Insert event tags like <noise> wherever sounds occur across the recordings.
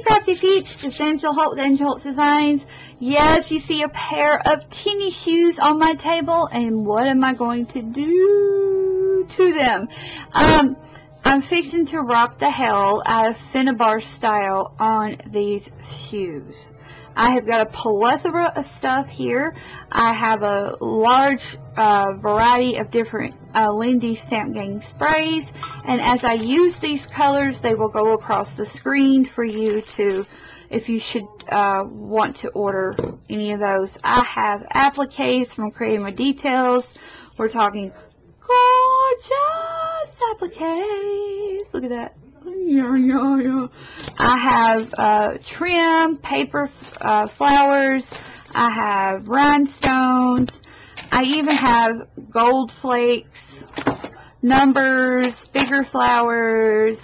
Crafty Peeps, it's Angela Holt, Angela Holt Designs. Yes, you see a pair of teeny shoes on my table, and what am I going to do to them? Um, I'm fixing to rock the hell out of Finnabair style on these shoes. I have got a plethora of stuff here. I have a large uh, variety of different uh, Lindy Stamp Gang sprays and as I use these colors they will go across the screen for you to if you should uh, want to order any of those. I have appliques from Creating with Details. We're talking gorgeous appliques. Look at that. Yeah, yeah, yeah. I have uh, trim, paper uh, flowers. I have rhinestones. I even have gold flakes, numbers, bigger flowers,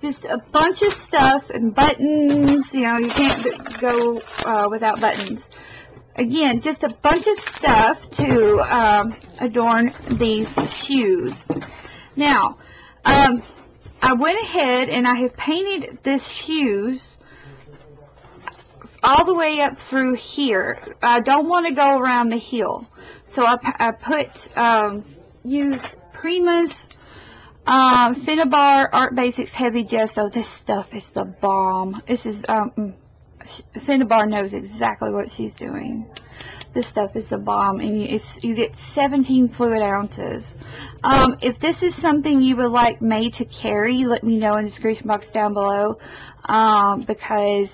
just a bunch of stuff and buttons. You know, you can't go uh, without buttons. Again, just a bunch of stuff to um, adorn these shoes. Now, um, I went ahead and I have painted this shoes all the way up through here. I don't want to go around the heel. So I, I put, um, use Prima's um, Finnabair Art Basics Heavy Gesso. This stuff is the bomb. This is, um, Finnabair knows exactly what she's doing. This stuff is the bomb, and you, you get 17 fluid ounces. Um, if this is something you would like made to carry, let me know in the description box down below, um, because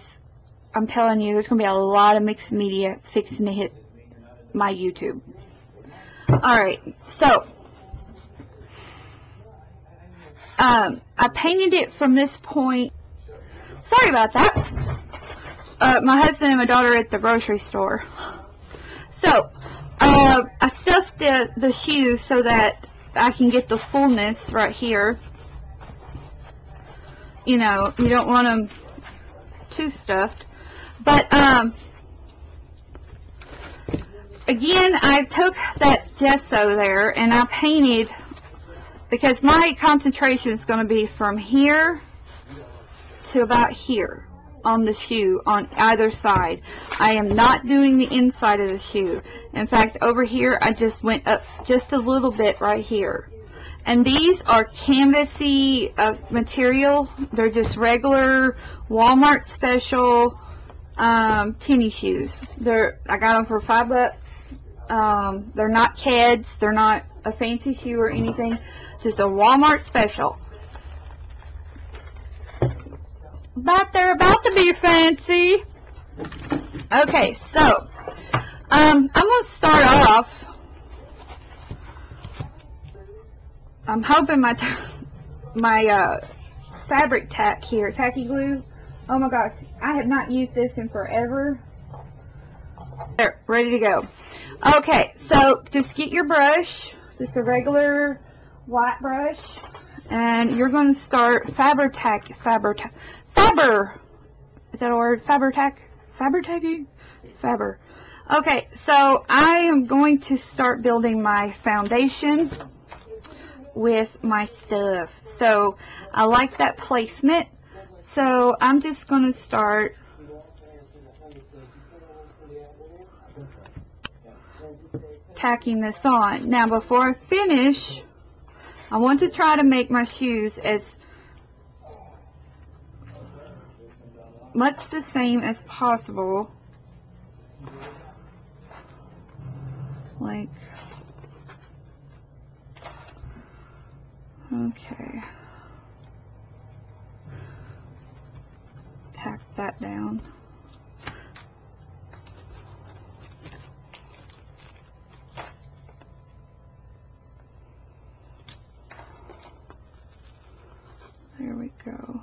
I'm telling you, there's going to be a lot of mixed media fixing to hit my YouTube. Alright, so, um, I painted it from this point. Sorry about that. Uh, my husband and my daughter at the grocery store. So, uh, I stuffed the, the shoes so that I can get the fullness right here. You know, you don't want them too stuffed. But, um, again, I took that gesso there and I painted, because my concentration is going to be from here to about here on the shoe on either side. I am not doing the inside of the shoe. In fact, over here, I just went up just a little bit right here. And these are canvasy uh, material. They're just regular Walmart special um, tennis shoes. They're I got them for five bucks. Um, they're not Keds. They're not a fancy shoe or anything. Just a Walmart special but they're about to be fancy. Okay, so um, I'm going to start off. I'm hoping my my uh, fabric tack here, tacky glue. Oh my gosh, I have not used this in forever. There, ready to go. Okay, so just get your brush, just a regular white brush, and you're going to start fabric tack, fabric, Faber. Is that a word? Faber-tack? Faber-tacking? Faber. Okay, so I am going to start building my foundation with my stuff. So I like that placement. So I'm just going to start tacking this on. Now before I finish, I want to try to make my shoes as much the same as possible. Like, okay. Tack that down. There we go.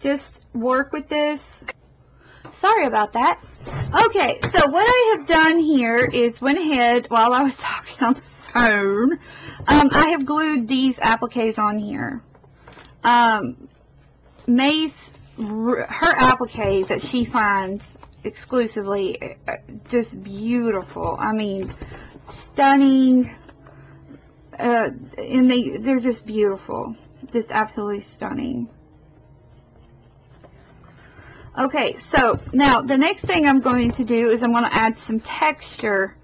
Just work with this. Sorry about that. Okay, so what I have done here is went ahead while I was <laughs> talking on the phone. Um, I have glued these appliques on here. Um, May's, her appliques that she finds exclusively, uh, just beautiful. I mean, stunning. Uh, and they, they're just beautiful. just absolutely stunning. Okay, so now the next thing I'm going to do is I'm going to add some texture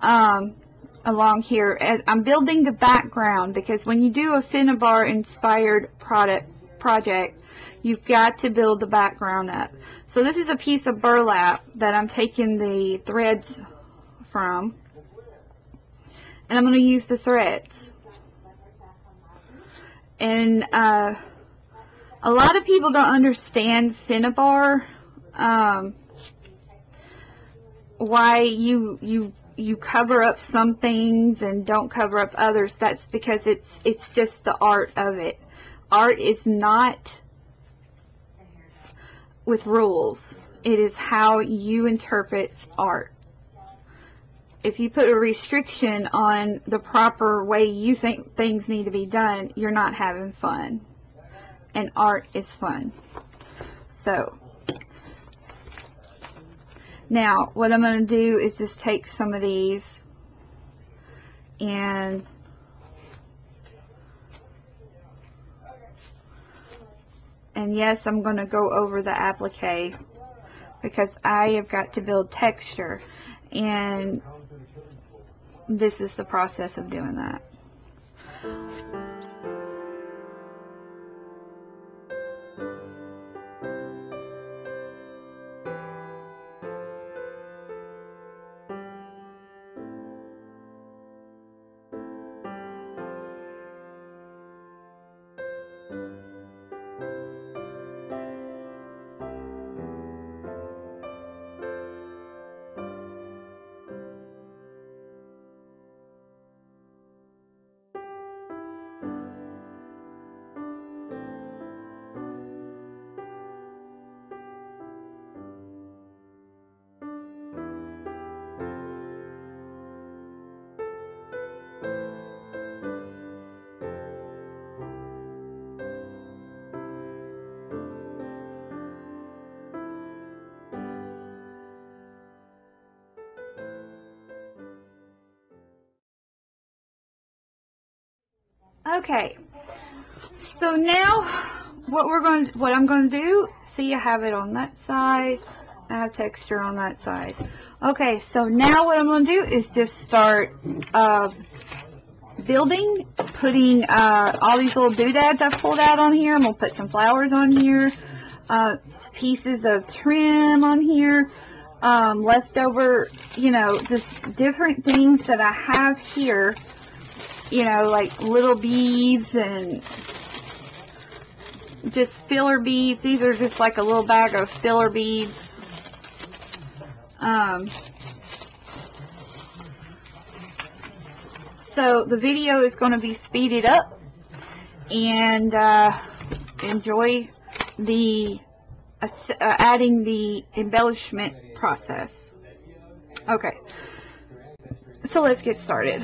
um, along here. And I'm building the background because when you do a Finnabair inspired product project, you've got to build the background up. So this is a piece of burlap that I'm taking the threads from. And I'm going to use the threads. And uh, a lot of people don't understand Finnabair. Um, why you you you cover up some things and don't cover up others. That's because it's it's just the art of it. Art is not with rules. It is how you interpret art. If you put a restriction on the proper way you think things need to be done, you're not having fun. And art is fun. So, now what I'm going to do is just take some of these and And yes, I'm going to go over the applique because I have got to build texture. And this is the process of doing that. Okay. So now what we're going to, what I'm going to do, see I have it on that side. I have texture on that side. Okay, so now what I'm going to do is just start uh, building, putting uh, all these little doodads I've pulled out on here. I'm going to put some flowers on here, uh, pieces of trim on here, um, leftover, you know, just different things that I have here you know, like little beads and just filler beads. These are just like a little bag of filler beads. Um, so the video is going to be speeded up and uh, enjoy the uh, adding the embellishment process. Okay, so let's get started.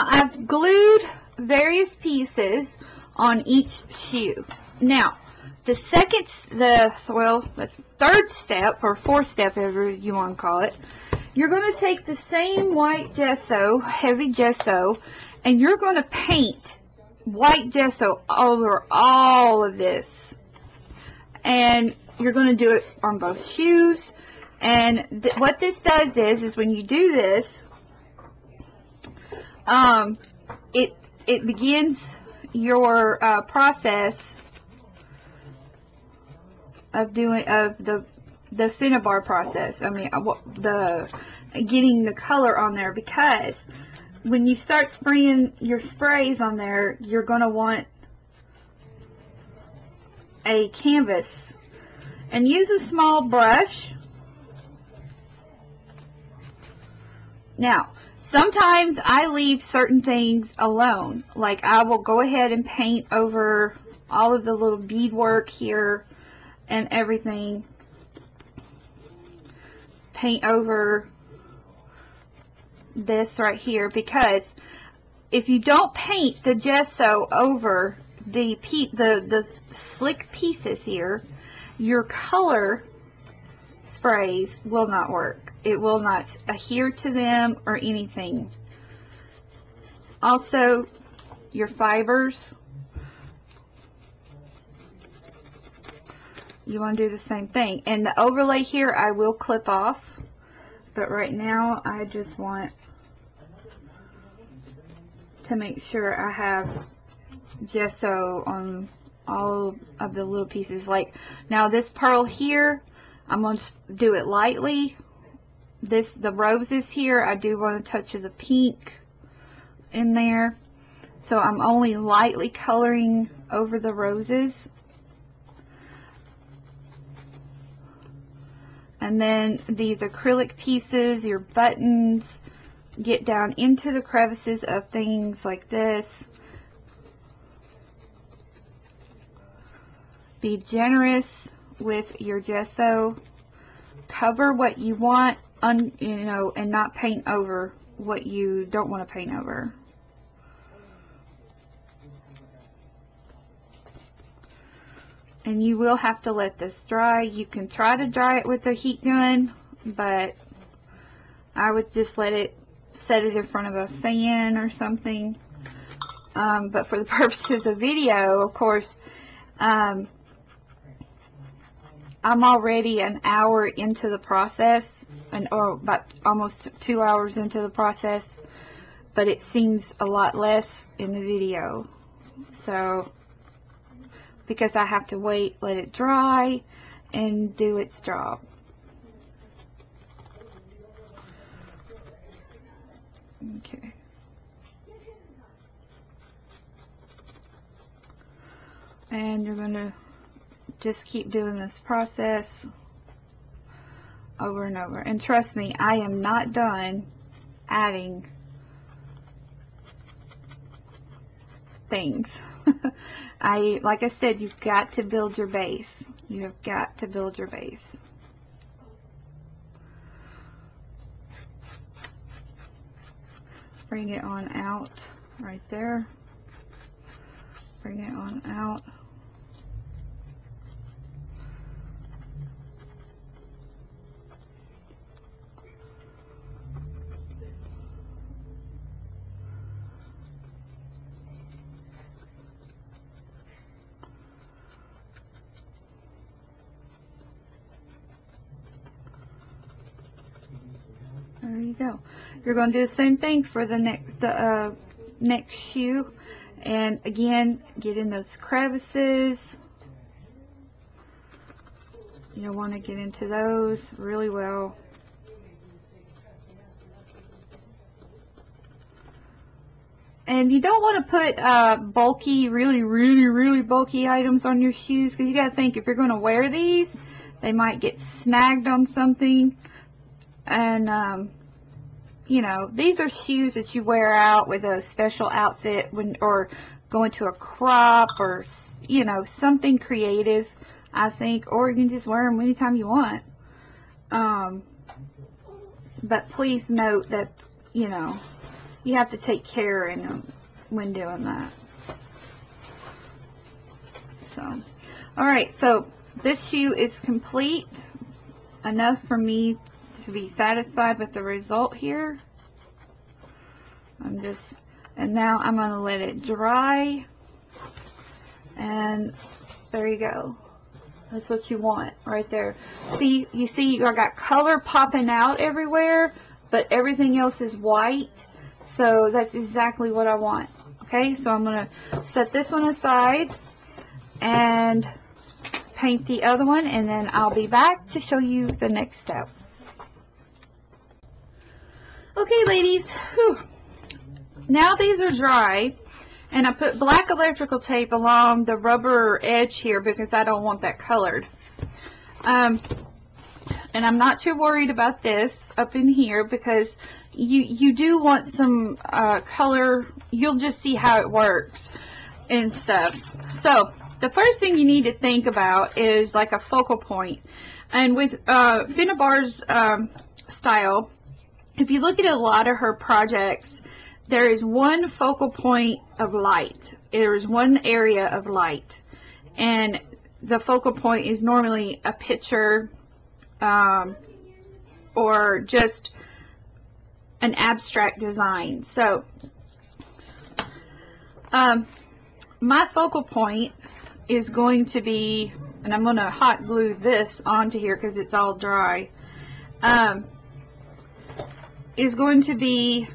Now I've glued various pieces on each shoe. Now, the second, the, well, the third step, or fourth step, whatever you want to call it, you're going to take the same white gesso, heavy gesso, and you're going to paint white gesso over all of this. And you're going to do it on both shoes. And th what this does is, is when you do this, um, it it begins your uh, process of doing of the the Finnabair process. I mean, uh, the getting the color on there because when you start spraying your sprays on there, you're going to want a canvas and use a small brush. Now, sometimes I leave certain things alone. Like I will go ahead and paint over all of the little beadwork here and everything. Paint over this right here because if you don't paint the gesso over the the the slick pieces here, your color sprays will not work. It will not adhere to them or anything. Also, your fibers, you want to do the same thing. And the overlay here, I will clip off. But right now, I just want to make sure I have gesso on all of the little pieces. Like, now this pearl here, I'm going to do it lightly. This, the roses here, I do want a touch of the pink in there. So I'm only lightly coloring over the roses. And then these acrylic pieces, your buttons, get down into the crevices of things like this. Be generous with your gesso. Cover what you want, un, you know, and not paint over what you don't want to paint over. And you will have to let this dry. You can try to dry it with a heat gun, but I would just let it set it in front of a fan or something. Um, but for the <laughs> purposes of video, of course, um, I'm already an hour into the process, and or about almost two hours into the process, but it seems a lot less in the video. So, because I have to wait, let it dry, and do its job. Okay. And you're going to just keep doing this process over and over. And trust me, I am not done adding things. <laughs> I, like I said, you've got to build your base. You have got to build your base. bring it on out right there bring it on out There you go. You're going to do the same thing for the next uh, next shoe. And again, get in those crevices. You'll want to get into those really well. And you don't want to put uh, bulky, really, really, really bulky items on your shoes because you got to think if you're going to wear these, they might get snagged on something. And um, you know, these are shoes that you wear out with a special outfit when, or going to a crop or, you know, something creative, I think, or you can just wear them anytime you want. Um, but please note that, you know, you have to take care in um, when doing that. So, all right. So this shoe is complete enough for me to be satisfied with the result here. I'm just, and now I'm going to let it dry. And there you go. That's what you want right there. See, you see I got color popping out everywhere, but everything else is white. So that's exactly what I want. Okay, so I'm going to set this one aside and paint the other one and then I'll be back to show you the next step. Okay, ladies. Whew. Now these are dry. And I put black electrical tape along the rubber edge here because I don't want that colored. Um, and I'm not too worried about this up in here because you you do want some uh, color. You'll just see how it works and stuff. So the first thing you need to think about is like a focal point. And with uh, Finnabair's um, style, if you look at a lot of her projects, there is one focal point of light. There is one area of light. And the focal point is normally a picture um, or just an abstract design. So um, my focal point is going to be, and I'm going to hot glue this onto here because it's all dry, um, is going to be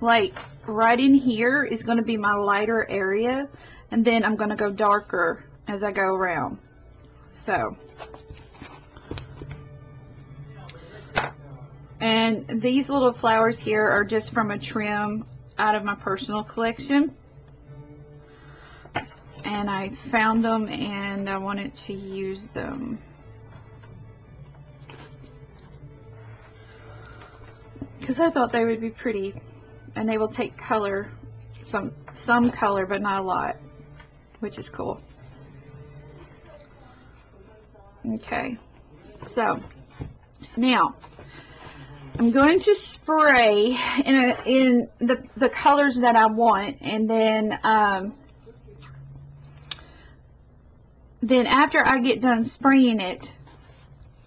like right in here is going to be my lighter area and then I'm going to go darker as I go around. So. And these little flowers here are just from a trim out of my personal collection. And I found them and I wanted to use them because I thought they would be pretty and they will take color, some, some color, but not a lot, which is cool. Okay, so now I'm going to spray in a, in the the colors that I want, and then um, then after I get done spraying it,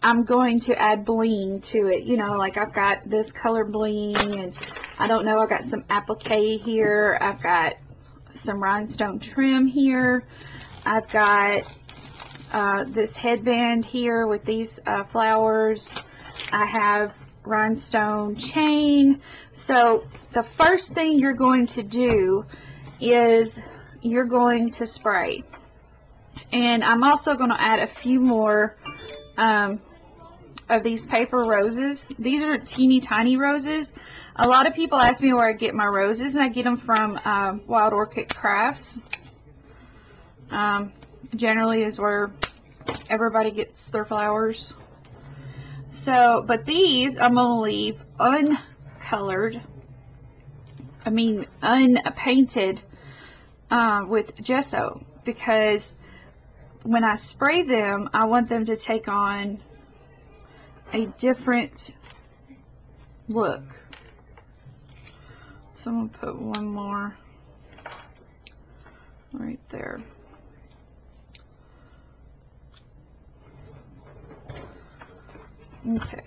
I'm going to add bling to it. You know, like I've got this color bling and I don't know, I've got some applique here. I've got some rhinestone trim here. I've got uh, this headband here with these uh, flowers. I have rhinestone chain. So the first thing you're going to do is you're going to spray. And I'm also going to add a few more um, of these paper roses. These are teeny tiny roses. A lot of people ask me where I get my roses, and I get them from um, Wild Orchid Crafts. Um, generally is where everybody gets their flowers. So, but these I'm going to leave uncolored, I mean unpainted uh, with gesso because when I spray them, I want them to take on a different look. So I'm going to put one more right there. Okay.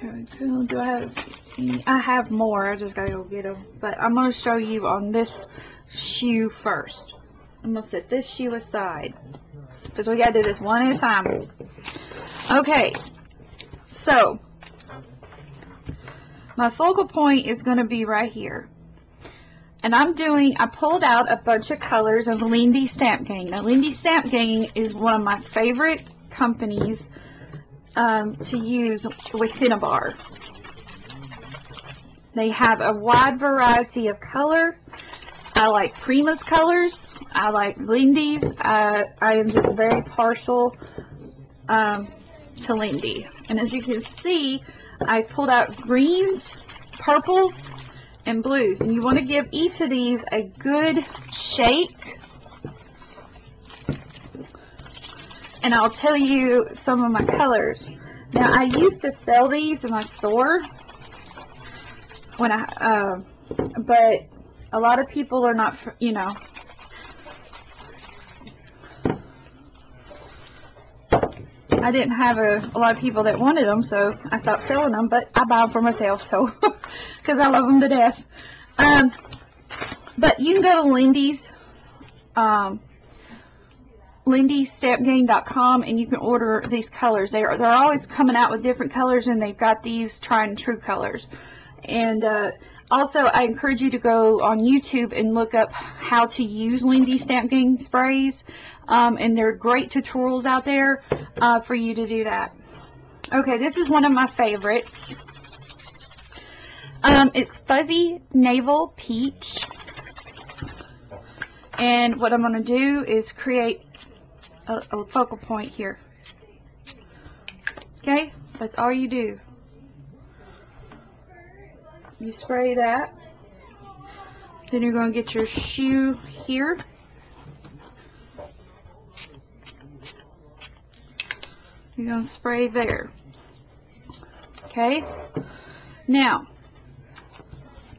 There we go. Do I have I have more. I just gotta go get them. But I'm gonna show you on this shoe first. I'm gonna set this shoe aside because we gotta do this one at a time. Okay, so my focal point is gonna be right here. And I'm doing, I pulled out a bunch of colors of Lindy Stamp Gang. Now, Lindy Stamp Gang is one of my favorite companies um, to use with Finnabair. They have a wide variety of color. I like Prima's colors. I like Lindy's. I, I am just very partial um, to Lindy. And as you can see, I pulled out greens, purples, and blues. And you want to give each of these a good shake. And I'll tell you some of my colors. Now, I used to sell these in my store when I, uh, but a lot of people are not, you know, I didn't have a, a lot of people that wanted them, so I stopped selling them, but I buy them for myself, so, <laughs> because I love them to death. Um, but you can go to Lindy's, um, lindystampgang.com and you can order these colors. They are, they're always coming out with different colors and they've got these tried and true colors. And, uh, also, I encourage you to go on YouTube and look up how to use Lindy Stamp Gang sprays. Um, and there are great tutorials out there uh, for you to do that. Okay, this is one of my favorites. Um, it's Fuzzy Navel Peach. And what I'm going to do is create a, a focal point here. Okay, that's all you do. You spray that. Then you're going to get your shoe here. You're going to spray there. Okay. Now,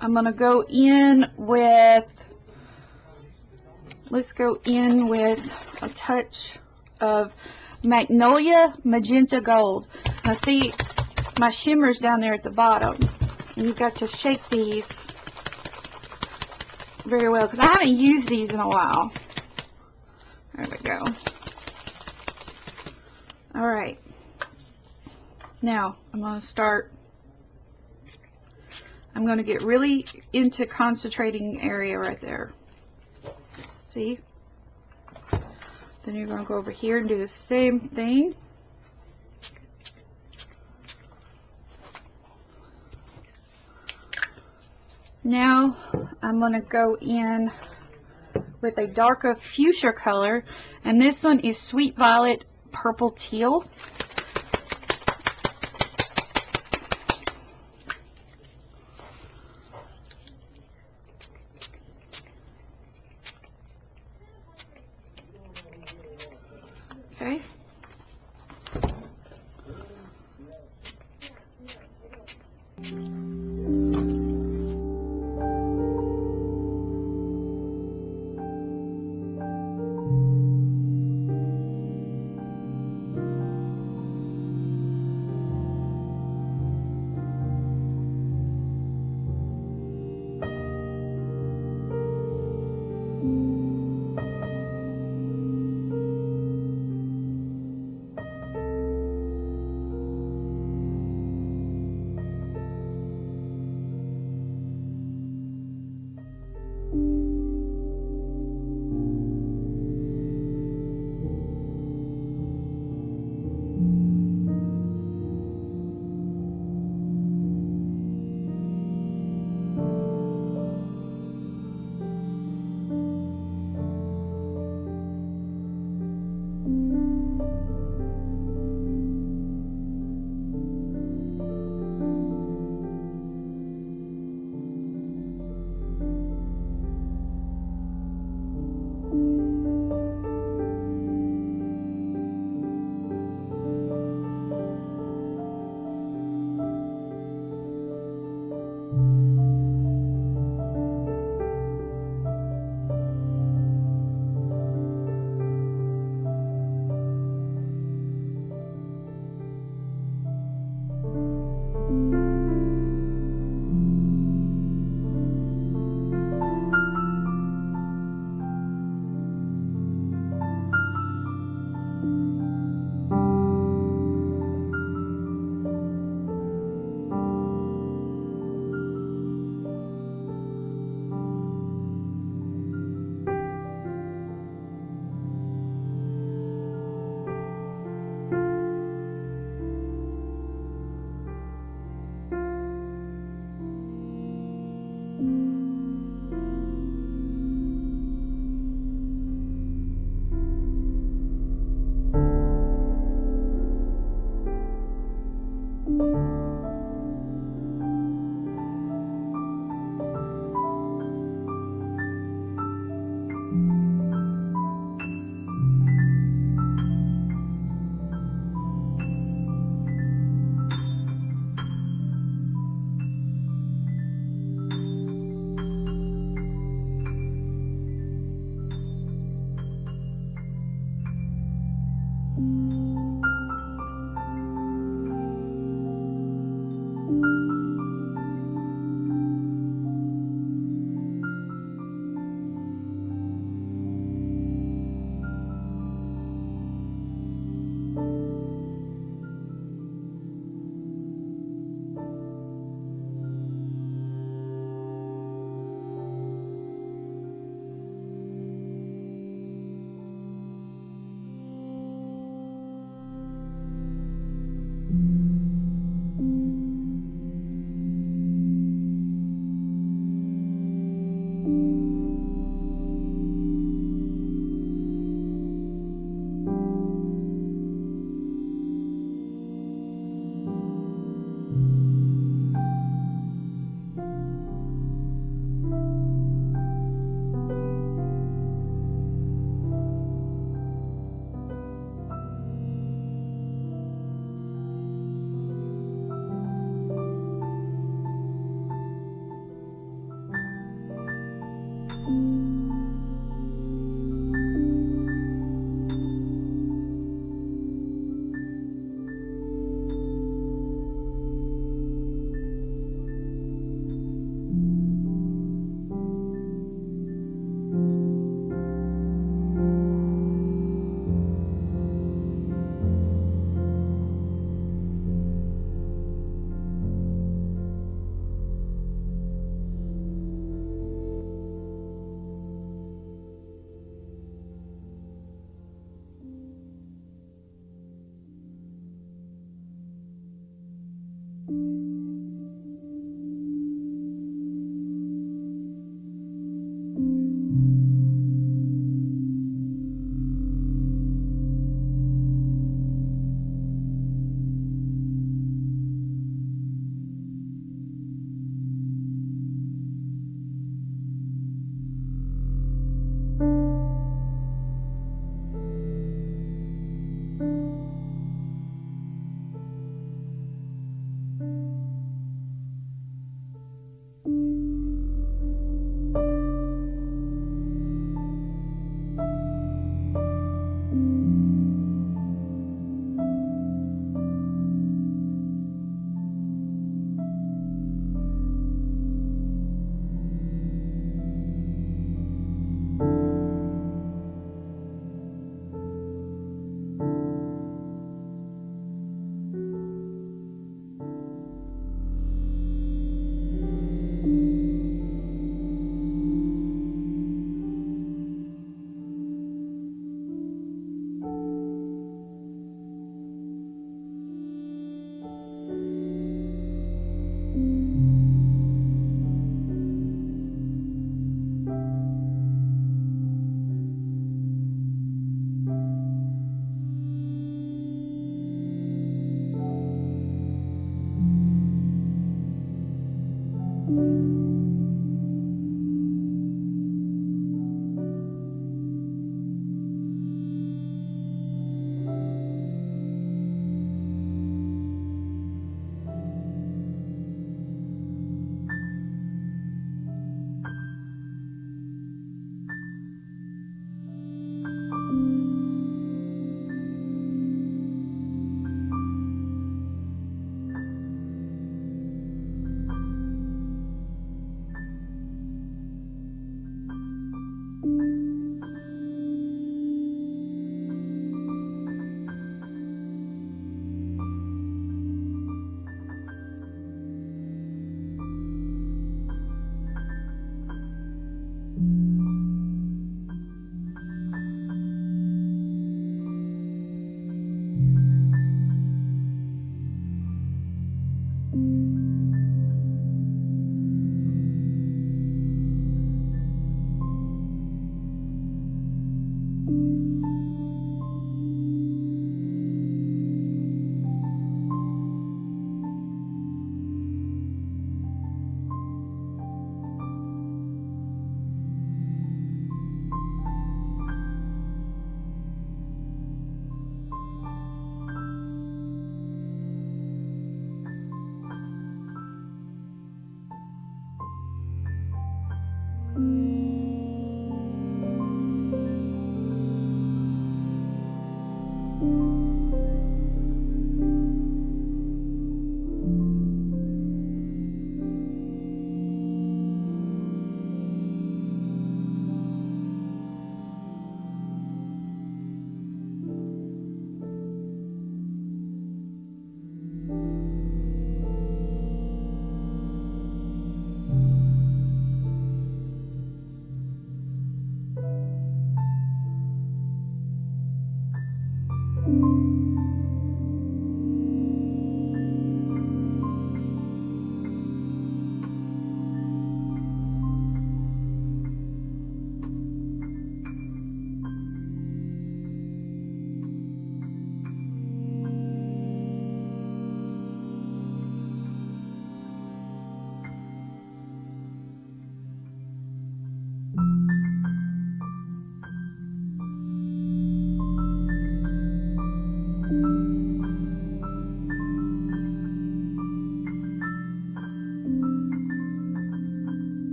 I'm going to go in with, let's go in with a touch of Magnolia Magenta Gold. Now see, my shimmer's down there at the bottom. And you've got to shake these very well because I haven't used these in a while. There we go. Alright. Now, I'm going to start, I'm going to get really into concentrating area right there. See? Then you're going to go over here and do the same thing. Now I'm going to go in with a darker fuchsia color and this one is Sweet Violet Purple Teal.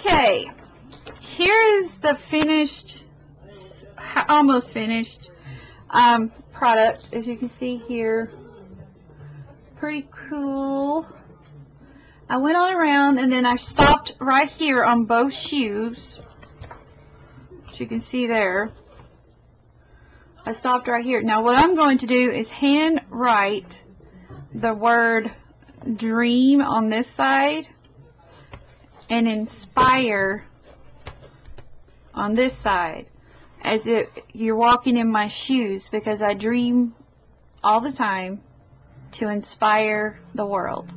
Okay, here is the finished, almost finished um, product, as you can see here. Pretty cool. I went on around and then I stopped right here on both shoes, as you can see there. I stopped right here. Now what I'm going to do is hand write the word dream on this side and inspire on this side as if you're walking in my shoes because I dream all the time to inspire the world.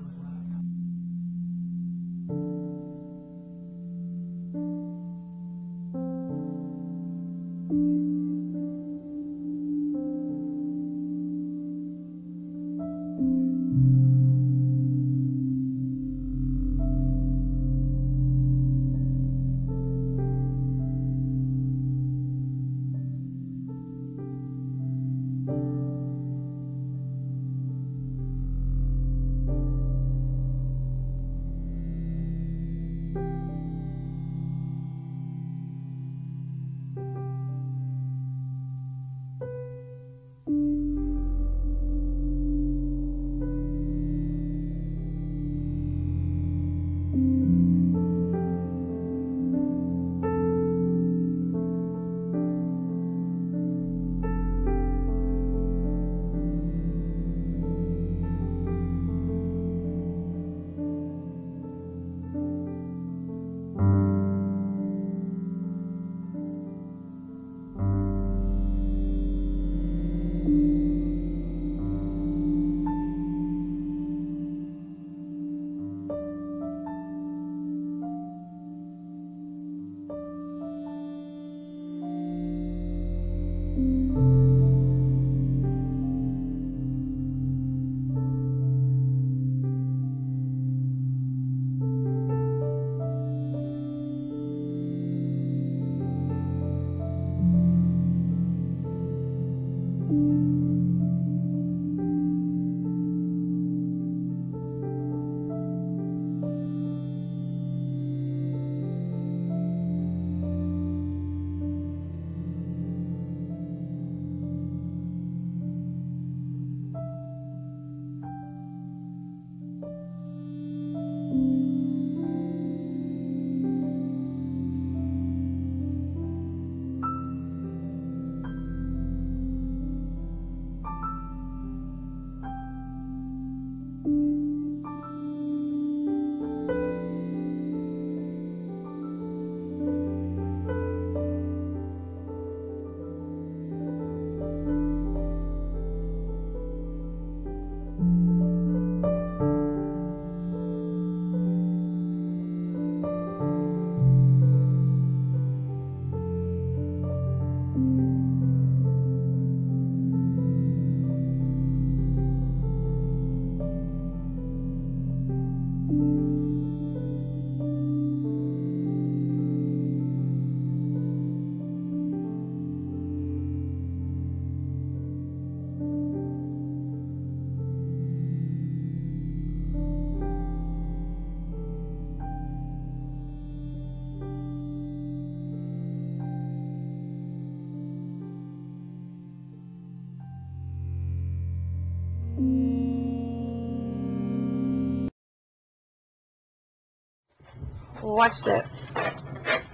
Watch this.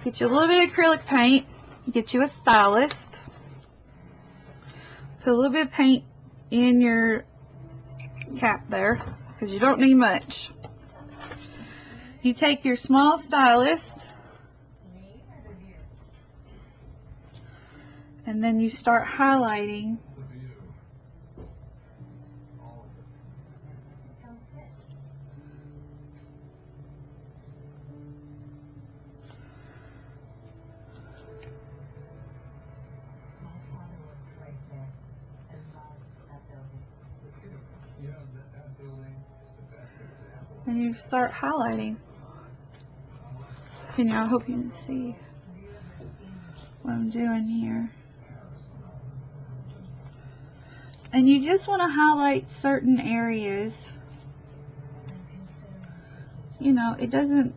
Get you a little bit of acrylic paint. Get you a stylus. Put a little bit of paint in your cap there because you don't need much. You take your small stylus and then you start highlighting start highlighting. And I hope you can see what I'm doing here. And you just want to highlight certain areas. You know, it doesn't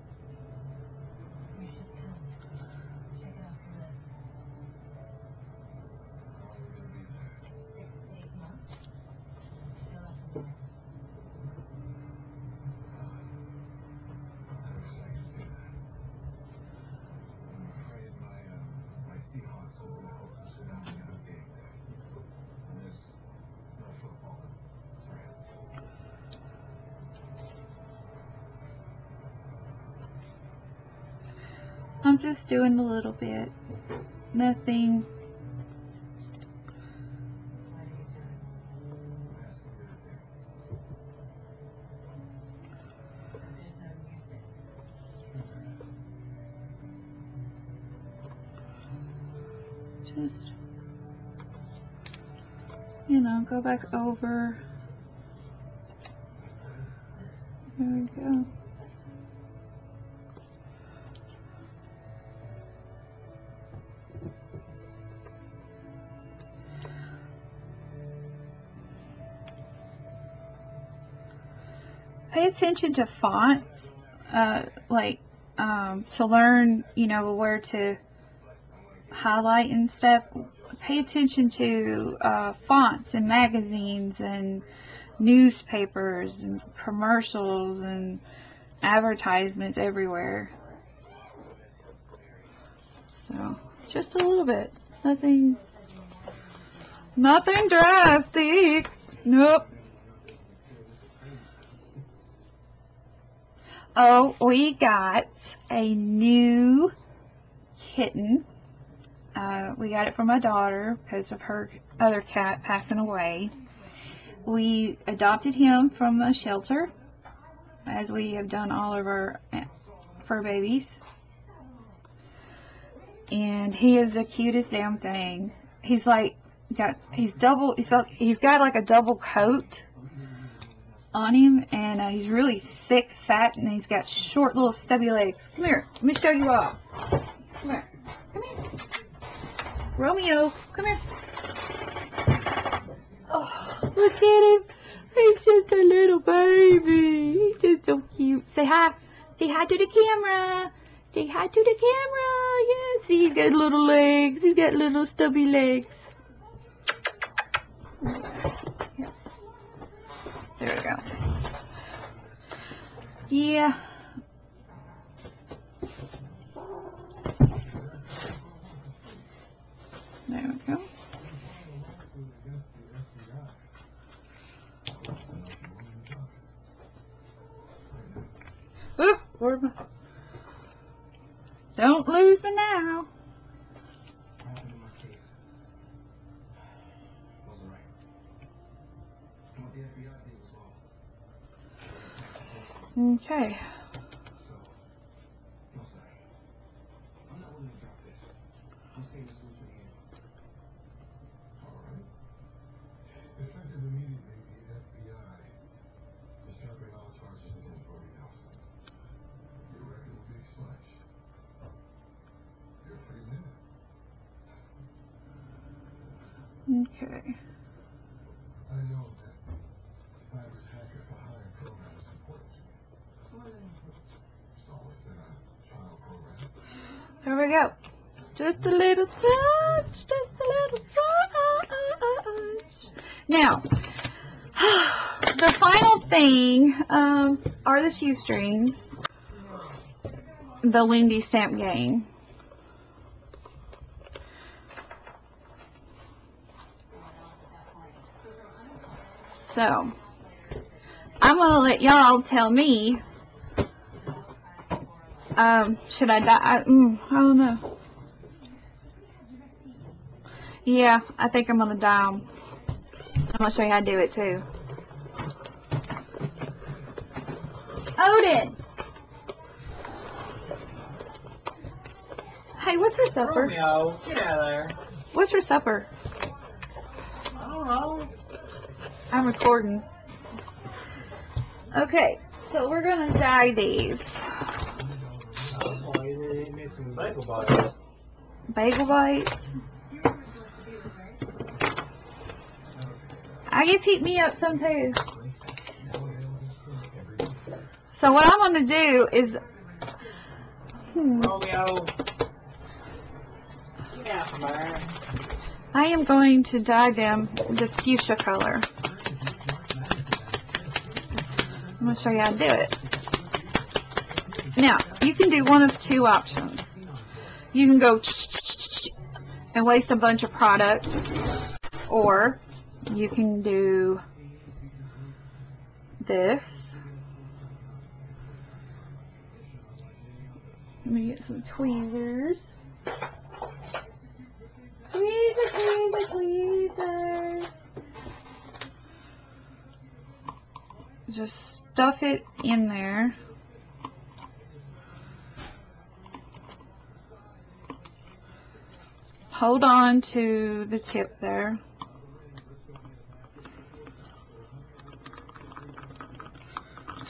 I'm just doing a little bit. Nothing. Just, you know, go back over. Attention to fonts, uh, like um, to learn, you know, where to highlight and stuff. Pay attention to uh, fonts and magazines and newspapers and commercials and advertisements everywhere. So, just a little bit. Nothing, nothing drastic. Nope. Oh, we got a new kitten. Uh, we got it from my daughter because of her other cat passing away. We adopted him from a shelter, as we have done all of our fur babies. And he is the cutest damn thing. He's like got he's double he's got, he's got like a double coat on him, and uh, he's really thick, fat, and he's got short little stubby legs. Come here, let me show you off. Come here, come here. Romeo, come here. Oh, look at him. He's just a little baby. He's just so cute. Say hi. Say hi to the camera. Say hi to the camera. Yeah, see, he's got little legs. He's got little stubby legs. There we go. Yeah. There we go. Ooh? Don't lose me now. Okay. Effective immediately, the FBI is dropping all charges against Brody Nelson. Your record will be expunged. You're a free man. Okay. I know that cyber's hacker behind program is important to me. It's always been a trial program. There we go. Just a little touch, just a little touch. Now, <sighs> the final thing um, are the shoestrings. the Lindy Stamp Gang. So, I'm gonna let y'all tell me. Um, should I die? I, mm, I don't know. Yeah, I think I'm gonna dye 'em. I'm gonna show you how to do it too. Odin! Hey, what's for supper? Romeo, get out of there. What's for supper? I don't know. I'm recording. Okay, so we're gonna dye these. Bagel bites. Bagel bites. I guess heat me up some too. So what I'm gonna do is, hmm. I am going to dye them this fuchsia color. I'm gonna show you how to do it. Now, you can do one of two options. You can go and waste a bunch of product, or you can do this. Let me get some tweezers. Tweezer, tweezer, tweezers. Just stuff it in there. Hold on to the tip there.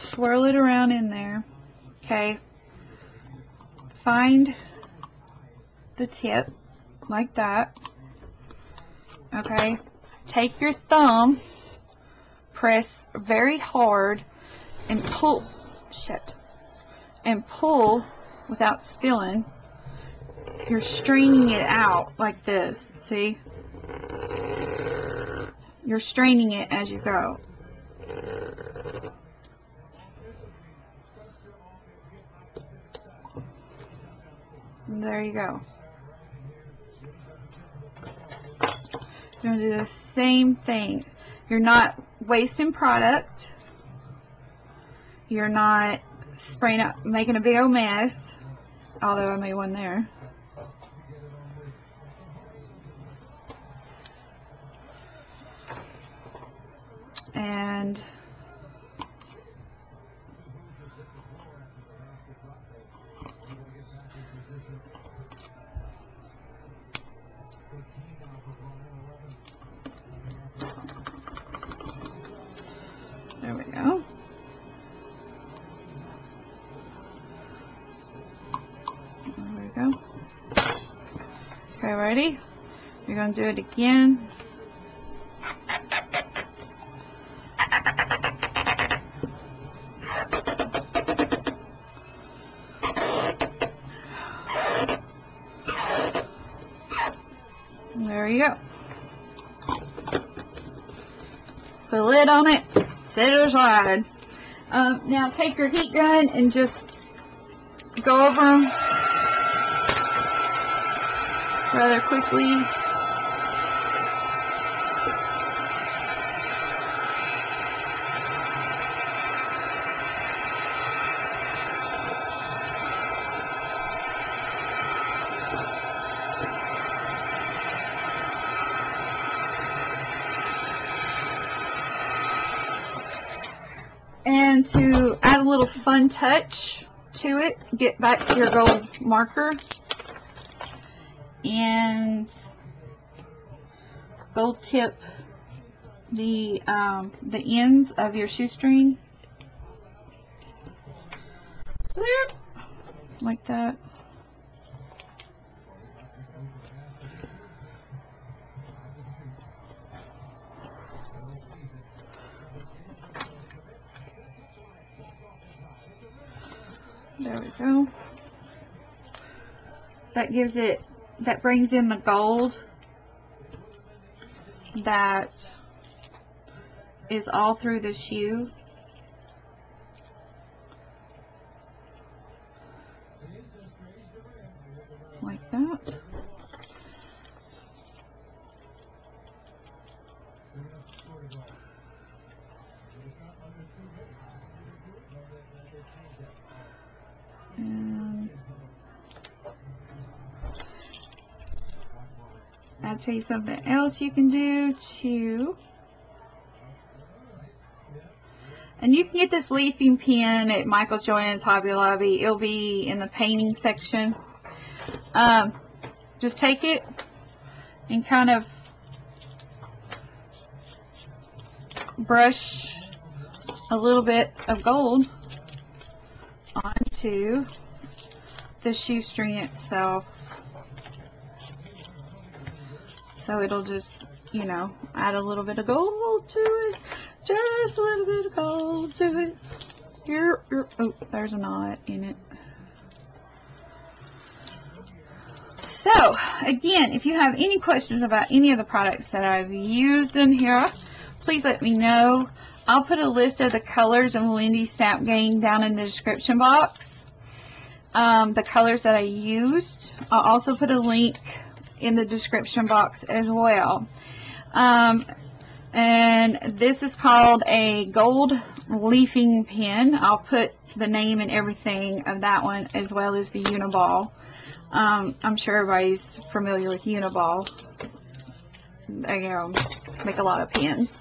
Swirl it around in there. Okay. Find the tip like that. Okay. Take your thumb, press very hard, and pull. Shit. And pull without spilling. You're straining it out like this. See? You're straining it as you go. There you go. You're going to do the same thing. You're not wasting product. You're not spraying up, making a big old mess. Although I made one there. And there we go. There we go. Okay, ready? We're going to do it again. Put a lid on it, set it aside. Um, now take your heat gun and just go over them rather quickly. And to add a little fun touch to it, get back to your gold marker and gold tip the um, the ends of your shoestring like that. There we go. That gives it, that brings in the gold that is all through the shoe. You something else you can do too. And you can get this leafing pen at Michael Joann's Hobby Lobby. It'll be in the painting section. Um, just take it and kind of brush a little bit of gold onto the shoestring itself. So it'll just, you know, add a little bit of gold to it. Just a little bit of gold to it. Here, here. Oh, there's a knot in it. So, again, if you have any questions about any of the products that I've used in here, please let me know. I'll put a list of the colors of Lindy Stamp Gang down in the description box. Um, the colors that I used. I'll also put a link in the description box as well. Um, and this is called a gold leafing pin. I'll put the name and everything of that one as well as the Uniball. Um, I'm sure everybody's familiar with Uniball. They make a lot of pins.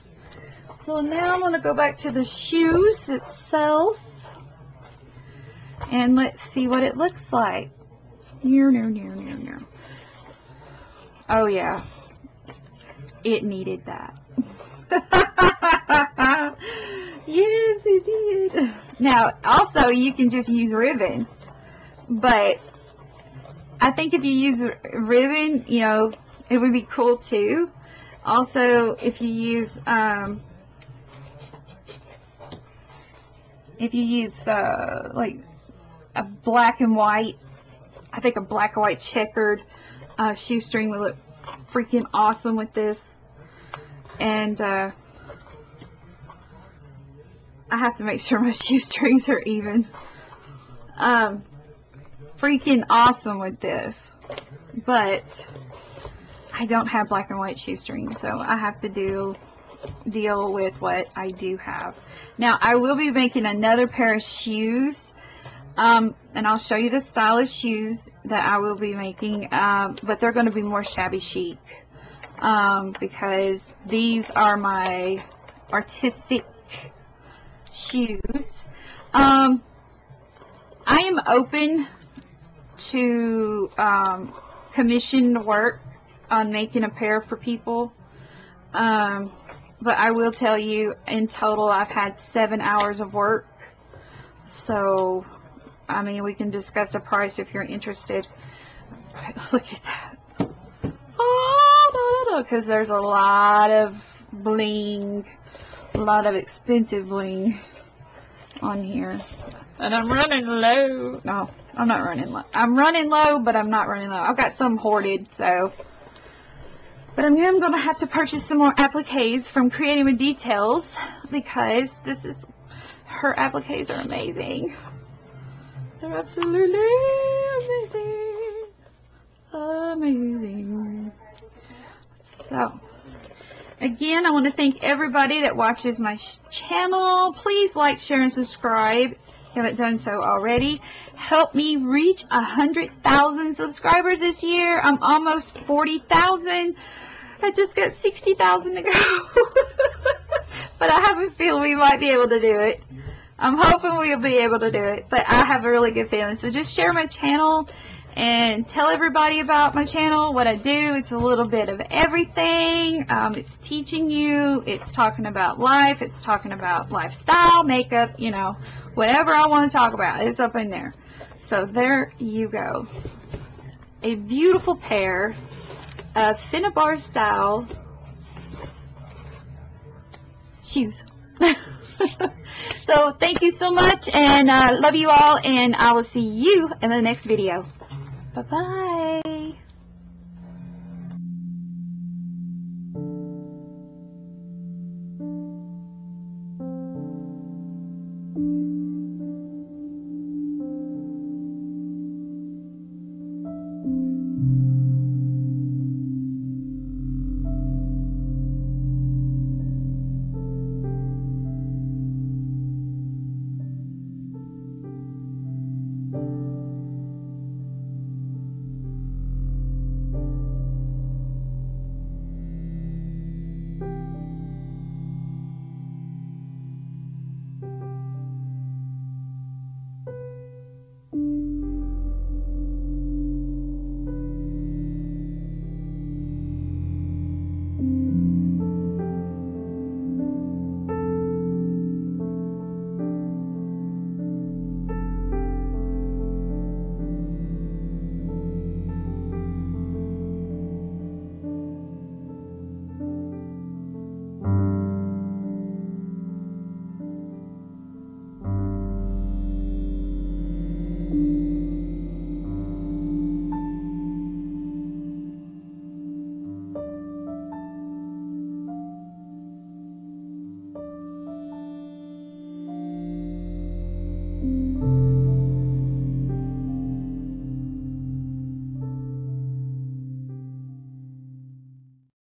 So now I'm going to go back to the shoes itself. And let's see what it looks like. Near, near, near, near, near. Oh yeah. It needed that. <laughs> yes, it did. Now, also, you can just use ribbon. But I think if you use ribbon, you know, it would be cool too. Also, if you use, um, if you use, uh, like, a black and white, I think a black and white checkered uh, shoestring would look freaking awesome with this. And, uh, I have to make sure my <laughs> shoestrings are even. Um, freaking awesome with this. But, I don't have black and white shoestrings, so I have to do deal with what I do have. Now, I will be making another pair of shoes, um, and I'll show you the style of shoes that I will be making, um, but they're going to be more shabby chic, um, because these are my artistic shoes. Um, I am open to um, commission work on making a pair for people. Um, but I will tell you, in total, I've had seven hours of work. So, I mean, we can discuss a price if you're interested. <laughs> Look at that. Oh, because there's a lot of bling, a lot of expensive bling on here. And I'm running low. No, I'm not running low. I'm running low, but I'm not running low. I've got some hoarded, so. But I am going to have to purchase some more appliques from Creating with Details because this is, her appliques are amazing. They're absolutely amazing. Amazing. So, again, I want to thank everybody that watches my channel. Please like, share, and subscribe if you haven't done so already. Help me reach 100,000 subscribers this year. I'm almost 40,000. I just got 60,000 to go. <laughs> but I have a feeling we might be able to do it. I'm hoping we'll be able to do it. But I have a really good feeling. So just share my channel and tell everybody about my channel, what I do. It's a little bit of everything. Um, it's teaching you. It's talking about life. It's talking about lifestyle, makeup, you know, whatever I want to talk about. It's up in there. So there you go. A beautiful pair of Finnabair style shoes. <laughs> so thank you so much and uh, love you all and I will see you in the next video. Bye bye.